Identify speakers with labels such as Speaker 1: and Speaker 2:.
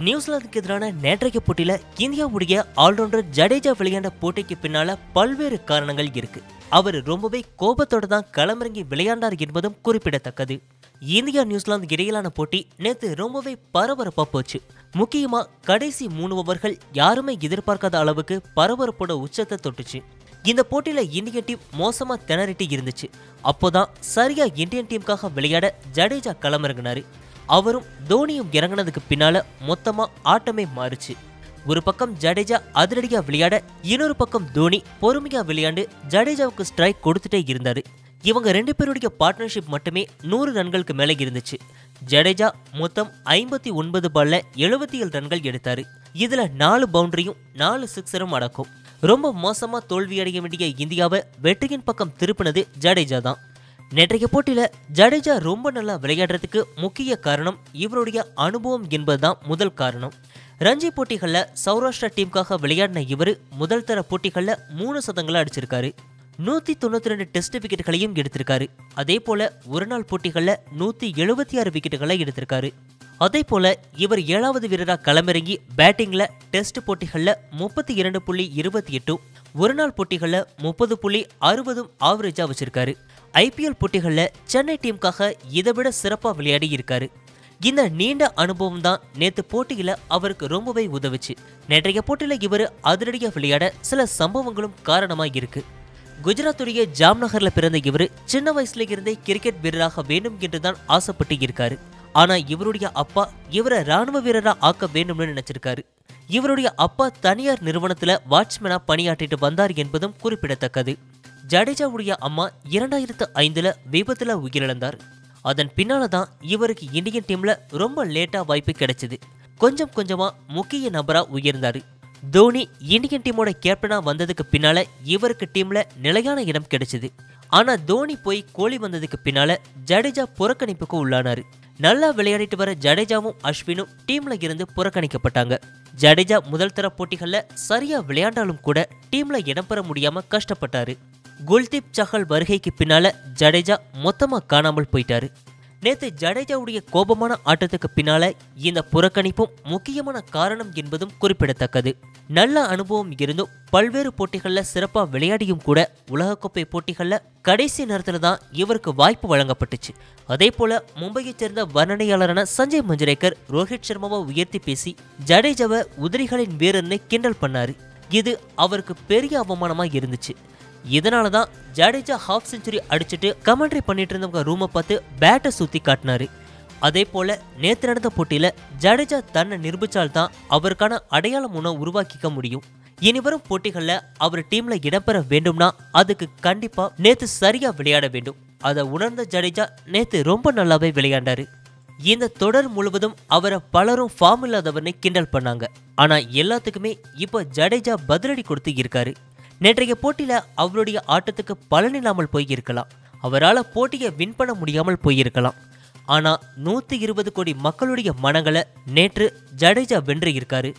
Speaker 1: நியூசிலாந்துக்கு எதிரான நேற்றைய போட்டியில இந்தியாவுடைய ஆல்ரவுண்டர் ஜடேஜா விளையாண்ட போட்டிக்கு பின்னால பல்வேறு காரணங்கள் இருக்கு. அவர் ரொம்பவே கோபத்தோடு தான் களமிறங்கி விளையாண்டார் என்பதும் குறிப்பிடத்தக்கது. இந்தியா நியூசிலாந்து இடையிலான போட்டி நேற்று ரொம்பவே பரபரப்பா போச்சு. முக்கியமா கடைசி மூணு ஓவர்கள் யாருமே எதிர்பார்க்காத அளவுக்கு பரபரப்போட உச்சத்தை தொட்டுச்சு. இந்த போட்டியில இந்தியன் டீம் மோசமா திணறிட்டு இருந்துச்சு. அப்போதான் சரியா இந்தியன் டீமுக்காக விளையாட ஜடேஜா களமிறங்கினாரு. அவரும் தோனியும் இறங்குனதுக்கு பின்னால மொத்தமா ஆட்டமே மாறுச்சு. ஒரு பக்கம் ஜடேஜா அதிரடியா விளையாட இன்னொரு பக்கம் தோனி பொறுமையா விளையாண்டு ஜடேஜாவுக்கு ஸ்ட்ரைக் கொடுத்துட்டே இருந்தாரு. இவங்க ரெண்டு பேருடைய பார்ட்னர்ஷிப் மட்டுமே நூறு ரன்களுக்கு மேலே இருந்துச்சு. ஜடேஜா மொத்தம் ஐம்பத்தி ஒன்பது பால்ல எழுபத்தி ஏழு ரன்கள் எடுத்தாரு. இதுல நாலு பவுண்டரியும் நாலு சிக்ஸரும் அடக்கும். ரொம்ப மோசமா தோல்வியடைய வேண்டிய இந்தியாவை வெற்றியின் பக்கம் திருப்பினது ஜடேஜா தான் நேற்றைய போட்டியில் ஜடேஜா ரொம்ப நல்லா விளையாடுறதுக்கு முக்கிய காரணம் இவருடைய அனுபவம் என்பதுதான் முதல் காரணம். ரஞ்சி போட்டிகளில் சௌராஷ்டிரா டீமுக்காக விளையாடின இவர் முதல் தர போட்டிகளில் மூணு சதங்களை அடிச்சிருக்காரு. நூற்றி தொண்ணூற்றி ரெண்டு டெஸ்ட் விக்கெட்டுகளையும் எடுத்திருக்காரு. அதே போல ஒரு நாள் போட்டிகளில் நூற்றி எழுபத்தி ஆறு விக்கெட்டுகளை எடுத்திருக்காரு. அதே போல இவர் ஏழாவது வீரராக களமிறங்கி பேட்டிங்கில் டெஸ்ட் போட்டிகளில் முப்பத்தி இரண்டு புள்ளி இருபத்தி எட்டும் ஒரு நாள் போட்டிகளில் முப்பது புள்ளி அறுபதும் ஆவரேஜாக வச்சிருக்காரு. ஐபிஎல் போட்டிகளில் சென்னை டீமுக்காக இதை விட சிறப்பாக விளையாடி இருக்காரு. இந்த நீண்ட அனுபவம் தான் நேற்று போட்டியில் அவருக்கு ரொம்பவே உதவுச்சு. நேற்றைய போட்டியில் இவர் அதிரடியாக விளையாட சில சம்பவங்களும் காரணமாக இருக்கு. குஜராத்துடைய ஜாம்நகரில் பிறந்த இவர் சின்ன வயசுல இருந்தே கிரிக்கெட் வீரராக வேண்டும் என்று தான் ஆசைப்பட்டு இருக்காரு. ஆனா இவருடைய அப்பா இவரை ராணுவ வீரராக ஆக்க வேண்டும்னு நினைச்சிருக்காரு. இவருடைய அப்பா தனியார் நிறுவனத்தில் வாட்ச்மேனாக பணியாற்றிட்டு வந்தார் என்பதும் குறிப்பிடத்தக்கது. ஜடேஜாவுடைய அம்மா இரண்டாயிரத்து ஐந்துல விபத்துல உயிரிழந்தார். அதன் பின்னால தான் இவருக்கு இந்தியன் டீம்ல ரொம்ப லேட்டா வாய்ப்பு கிடைச்சது. கொஞ்சம் கொஞ்சமா முக்கிய நபரா உயர்ந்தாரு. தோனி இந்தியன் டீமோட கேப்டனா வந்ததுக்கு பின்னால இவருக்கு டீம்ல நிலையான இடம் கிடைச்சது. ஆனா தோனி போய் கோலி வந்ததுக்கு பின்னால ஜடேஜா புறக்கணிப்புக்கு உள்ளானாரு. நல்லா விளையாடிட்டு வர ஜடேஜாவும் அஸ்வினும் டீம்ல இருந்து புறக்கணிக்கப்பட்டாங்க. ஜடேஜா முதல் தர போட்டிகளில் சரியா விளையாண்டாலும் கூட டீம்ல இடம்பெற முடியாம கஷ்டப்பட்டாரு. குல்தீப் சஹல் வருகைக்கு பின்னால ஜடேஜா மொத்தமா காணாமல் போயிட்டாரு. நேத்து ஜடேஜாவுடைய கோபமான ஆட்டத்துக்கு பின்னால இந்த புறக்கணிப்பும் முக்கியமான காரணம் என்பதும் குறிப்பிடத்தக்கது. நல்ல அனுபவம் இருந்தும் பல்வேறு போட்டிகளில் சிறப்பாக விளையாடியும் கூட உலகக்கோப்பை போட்டிகளில் கடைசி நேரத்தில் தான் இவருக்கு வாய்ப்பு வழங்கப்பட்டுச்சு. அதே போல மும்பையைச் சேர்ந்த வர்ணனையாளரான சஞ்சய் மஞ்சரேக்கர் ரோஹித் சர்மாவை உயர்த்தி பேசி ஜடேஜாவை உதிரிகளின் வீரர்னு கிண்டல் பண்ணாரு. இது அவருக்கு பெரிய அவமானமாக இருந்துச்சு. இதனால தான் ஜடேஜா ஹாஃப் செஞ்சுரி அடிச்சுட்டு கமெண்ட்ரி பண்ணிட்டு இருந்தவங்க ரூமை பார்த்து பேட்டை சுற்றி காட்டினாரு. அதே போல நேற்று நடந்த போட்டியில் ஜடேஜா தன்னை நிரூபித்தால்தான் அவருக்கான அடையாளம் உணவு உருவாக்கிக்க முடியும். இனி வரும் போட்டிகளில் அவர் டீம்ல இடம்பெற வேண்டும்னா அதுக்கு கண்டிப்பா நேத்து சரியா விளையாட வேண்டும். அதை உணர்ந்த ஜடேஜா நேத்து ரொம்ப நல்லாவே விளையாண்டாரு. இந்த தொடர் முழுவதும் அவரை பலரும் ஃபார்ம் இல்லாதவர்னு கிண்டல் பண்ணாங்க. ஆனா எல்லாத்துக்குமே இப்போ ஜடேஜா பதிலடி கொடுத்து இருக்காரு. நேற்றைய போட்டியில் அவருடைய ஆட்டத்துக்கு பலனில்லாமல் போயிருக்கலாம். அவரால் போட்டியை வின் பண்ண முடியாமல் போயிருக்கலாம். ஆனால் நூற்றி இருபது கோடி மக்களுடைய மனங்களை நேற்று ஜடேஜா வென்று இருக்காரு